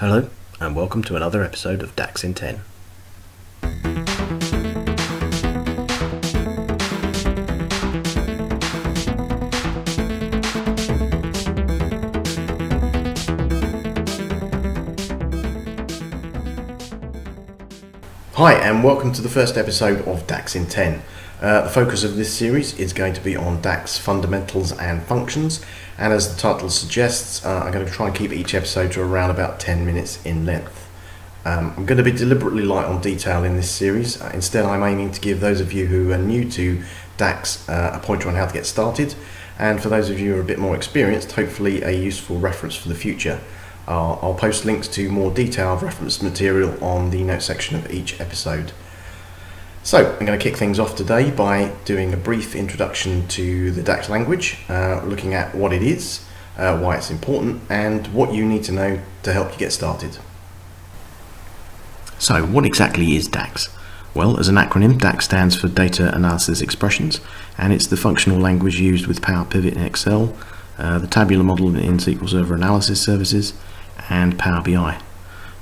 Hello, and welcome to another episode of DAX in 10. Hi, and welcome to the first episode of DAX in 10. Uh, the focus of this series is going to be on DAX fundamentals and functions, and as the title suggests, uh, I'm going to try and keep each episode to around about 10 minutes in length. Um, I'm going to be deliberately light on detail in this series. Uh, instead, I'm aiming to give those of you who are new to DAX uh, a pointer on how to get started, and for those of you who are a bit more experienced, hopefully a useful reference for the future. Uh, I'll post links to more detailed reference material on the notes section of each episode. So, I'm going to kick things off today by doing a brief introduction to the DAX language, uh, looking at what it is, uh, why it's important, and what you need to know to help you get started. So, what exactly is DAX? Well, as an acronym, DAX stands for Data Analysis Expressions, and it's the functional language used with Power Pivot in Excel, uh, the tabular model in SQL Server Analysis Services, and Power BI.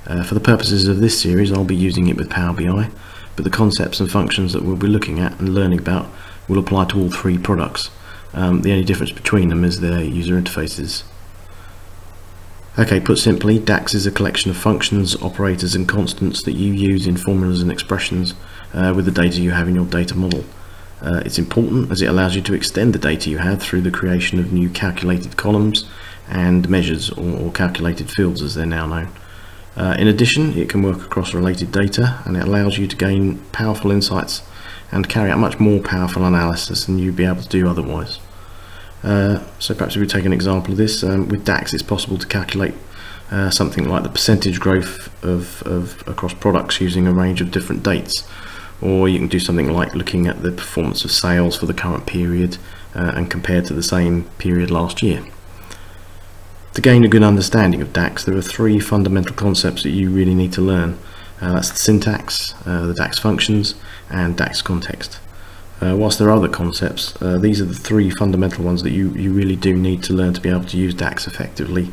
Uh, for the purposes of this series I'll be using it with Power BI but the concepts and functions that we'll be looking at and learning about will apply to all three products. Um, the only difference between them is their user interfaces. Okay, put simply, DAX is a collection of functions, operators and constants that you use in formulas and expressions uh, with the data you have in your data model. Uh, it's important as it allows you to extend the data you have through the creation of new calculated columns and measures or, or calculated fields as they're now known. Uh, in addition, it can work across related data and it allows you to gain powerful insights and carry out much more powerful analysis than you'd be able to do otherwise. Uh, so perhaps if we take an example of this, um, with DAX it's possible to calculate uh, something like the percentage growth of, of across products using a range of different dates or you can do something like looking at the performance of sales for the current period uh, and compared to the same period last year. To gain a good understanding of DAX, there are three fundamental concepts that you really need to learn. Uh, that's the syntax, uh, the DAX functions, and DAX context. Uh, whilst there are other concepts, uh, these are the three fundamental ones that you, you really do need to learn to be able to use DAX effectively.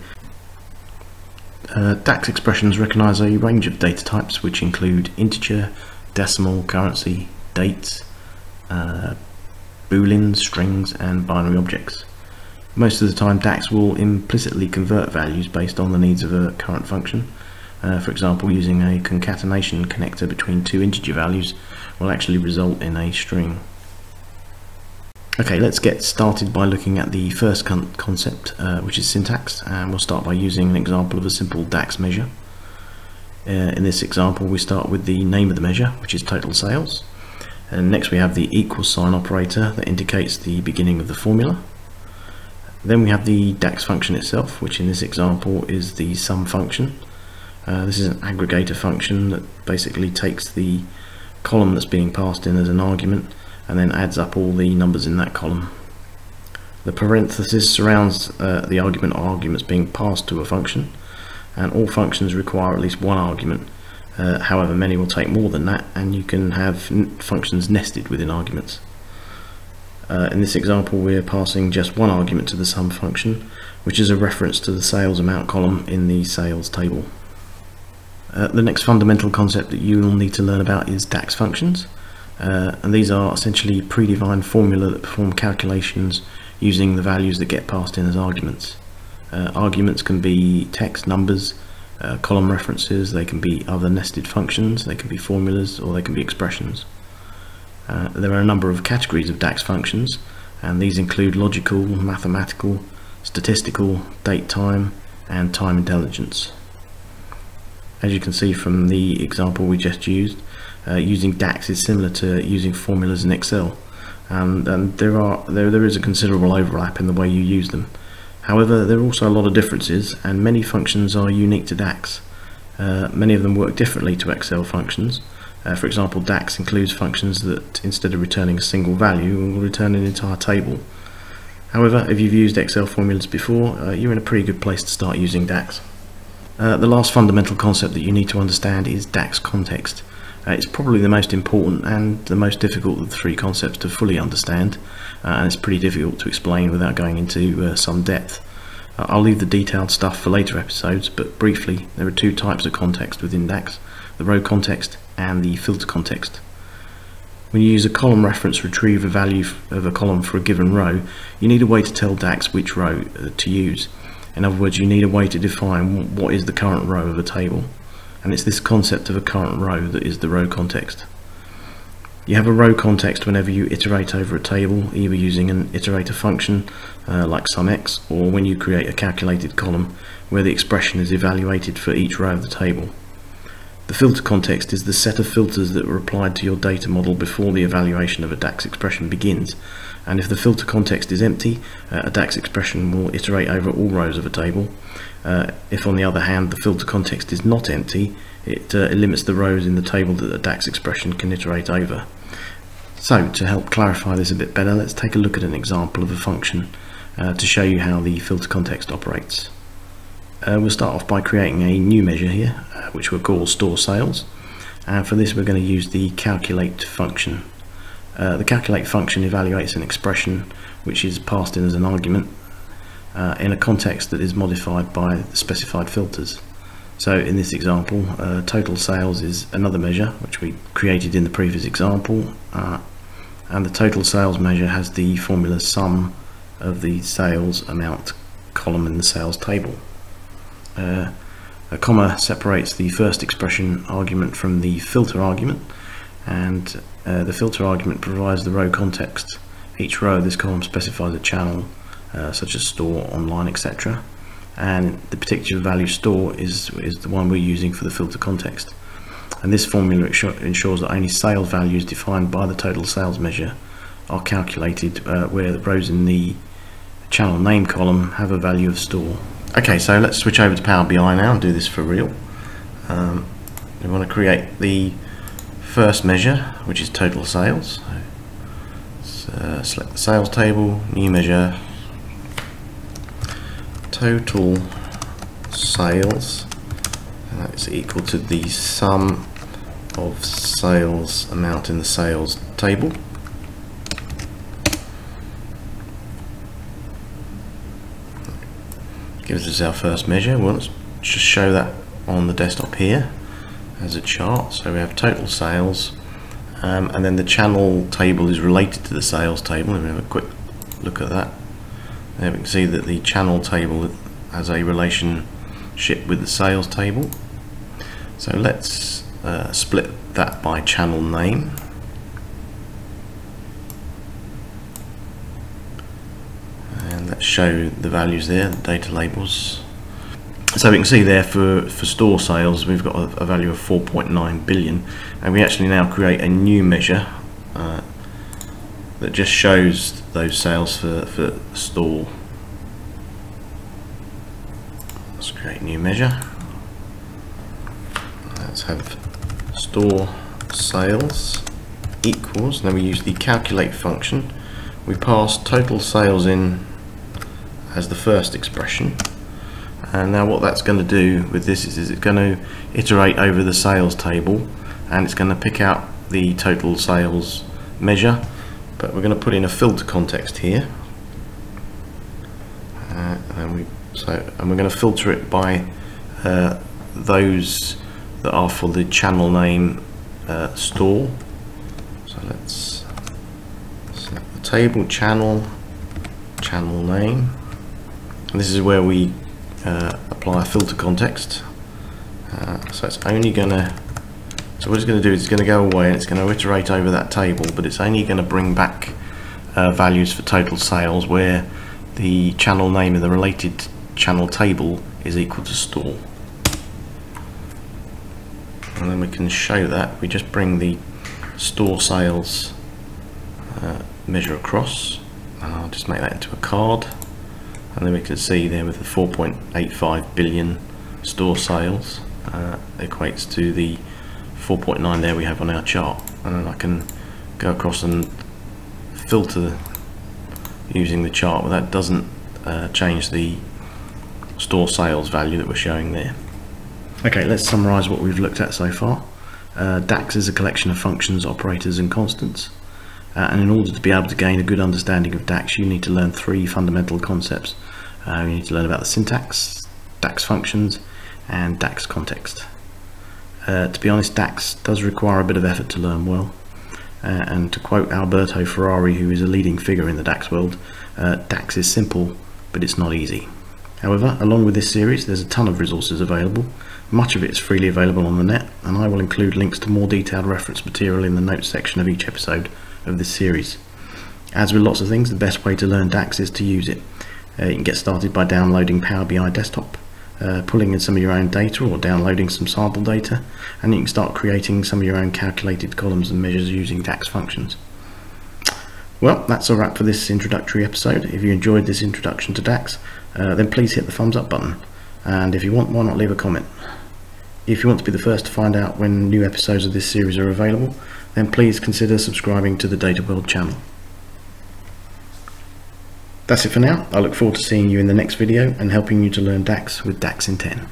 Uh, DAX expressions recognize a range of data types which include integer, decimal, currency, dates, uh, booleans, strings, and binary objects. Most of the time DAX will implicitly convert values based on the needs of a current function. Uh, for example, using a concatenation connector between two integer values will actually result in a string. Okay, let's get started by looking at the first con concept, uh, which is syntax, and we'll start by using an example of a simple DAX measure. Uh, in this example, we start with the name of the measure, which is total sales. And next we have the equal sign operator that indicates the beginning of the formula. Then we have the DAX function itself, which in this example is the sum function. Uh, this is an aggregator function that basically takes the column that's being passed in as an argument and then adds up all the numbers in that column. The parenthesis surrounds uh, the argument or arguments being passed to a function and all functions require at least one argument. Uh, however, many will take more than that and you can have functions nested within arguments. Uh, in this example we're passing just one argument to the sum function which is a reference to the sales amount column in the sales table. Uh, the next fundamental concept that you will need to learn about is DAX functions uh, and these are essentially predefined formula that perform calculations using the values that get passed in as arguments. Uh, arguments can be text, numbers, uh, column references, they can be other nested functions, they can be formulas or they can be expressions. Uh, there are a number of categories of DAX functions and these include logical, mathematical, statistical, date time and time intelligence. As you can see from the example we just used, uh, using DAX is similar to using formulas in Excel and, and there are there, there is a considerable overlap in the way you use them. However, there are also a lot of differences and many functions are unique to DAX. Uh, many of them work differently to Excel functions uh, for example, DAX includes functions that instead of returning a single value will return an entire table. However, if you've used Excel formulas before, uh, you're in a pretty good place to start using DAX. Uh, the last fundamental concept that you need to understand is DAX context. Uh, it's probably the most important and the most difficult of the three concepts to fully understand, uh, and it's pretty difficult to explain without going into uh, some depth. I'll leave the detailed stuff for later episodes, but briefly, there are two types of context within DAX, the row context and the filter context. When you use a column reference retrieve a value of a column for a given row, you need a way to tell DAX which row uh, to use. In other words, you need a way to define what is the current row of a table. And it's this concept of a current row that is the row context. You have a row context whenever you iterate over a table, either using an iterator function uh, like SUMX, or when you create a calculated column where the expression is evaluated for each row of the table. The filter context is the set of filters that were applied to your data model before the evaluation of a DAX expression begins. And if the filter context is empty, uh, a DAX expression will iterate over all rows of a table. Uh, if on the other hand the filter context is not empty, it, uh, it limits the rows in the table that the DAX expression can iterate over. So to help clarify this a bit better, let's take a look at an example of a function uh, to show you how the filter context operates. Uh, we'll start off by creating a new measure here, uh, which we'll call store sales. And for this we're going to use the calculate function. Uh, the calculate function evaluates an expression which is passed in as an argument uh, in a context that is modified by specified filters. So in this example, uh, total sales is another measure which we created in the previous example uh, and the total sales measure has the formula sum of the sales amount column in the sales table. Uh, a comma separates the first expression argument from the filter argument and uh, the filter argument provides the row context. Each row of this column specifies a channel uh, such as store, online, etc and the particular value store is, is the one we're using for the filter context. And this formula ensures that only sales values defined by the total sales measure are calculated uh, where the rows in the channel name column have a value of store. Okay, so let's switch over to Power BI now and do this for real. Um, we want to create the first measure, which is total sales. So, uh, select the sales table, new measure, total sales and that's equal to the sum of sales amount in the sales table gives us our first measure well let's just show that on the desktop here as a chart so we have total sales um, and then the channel table is related to the sales table let me have a quick look at that there we can see that the channel table has a relationship with the sales table. So let's uh, split that by channel name. Let's show the values there, the data labels. So we can see there for, for store sales we've got a, a value of 4.9 billion and we actually now create a new measure uh, that just shows those sales for, for store. Let's create a new measure. Let's have store sales equals, and then we use the calculate function. We pass total sales in as the first expression. And now what that's going to do with this is, is it's going to iterate over the sales table and it's going to pick out the total sales measure. But we're going to put in a filter context here. Uh, and we so and we're going to filter it by uh, those that are for the channel name uh, store. So let's select the table channel channel name and this is where we uh, apply a filter context uh, so it's only going to so what it's going to do is it's going to go away and it's going to iterate over that table, but it's only going to bring back uh, values for total sales where the channel name in the related channel table is equal to store. And then we can show that. We just bring the store sales uh, measure across. And I'll just make that into a card. And then we can see there with the 4.85 billion store sales uh, equates to the 4.9 there we have on our chart and then I can go across and filter using the chart but that doesn't uh, change the store sales value that we're showing there. Okay let's summarize what we've looked at so far. Uh, DAX is a collection of functions, operators and constants uh, and in order to be able to gain a good understanding of DAX you need to learn three fundamental concepts. Uh, you need to learn about the syntax, DAX functions, and DAX context. Uh, to be honest, DAX does require a bit of effort to learn well. Uh, and to quote Alberto Ferrari, who is a leading figure in the DAX world, uh, DAX is simple, but it's not easy. However, along with this series, there's a ton of resources available. Much of it is freely available on the net, and I will include links to more detailed reference material in the notes section of each episode of this series. As with lots of things, the best way to learn DAX is to use it. Uh, you can get started by downloading Power BI Desktop, uh, pulling in some of your own data or downloading some sample data, and you can start creating some of your own calculated columns and measures using DAX functions. Well, that's a wrap for this introductory episode. If you enjoyed this introduction to DAX, uh, then please hit the thumbs up button. And if you want, why not leave a comment? If you want to be the first to find out when new episodes of this series are available, then please consider subscribing to the Data World channel. That's it for now. I look forward to seeing you in the next video and helping you to learn DAX with DAX in 10.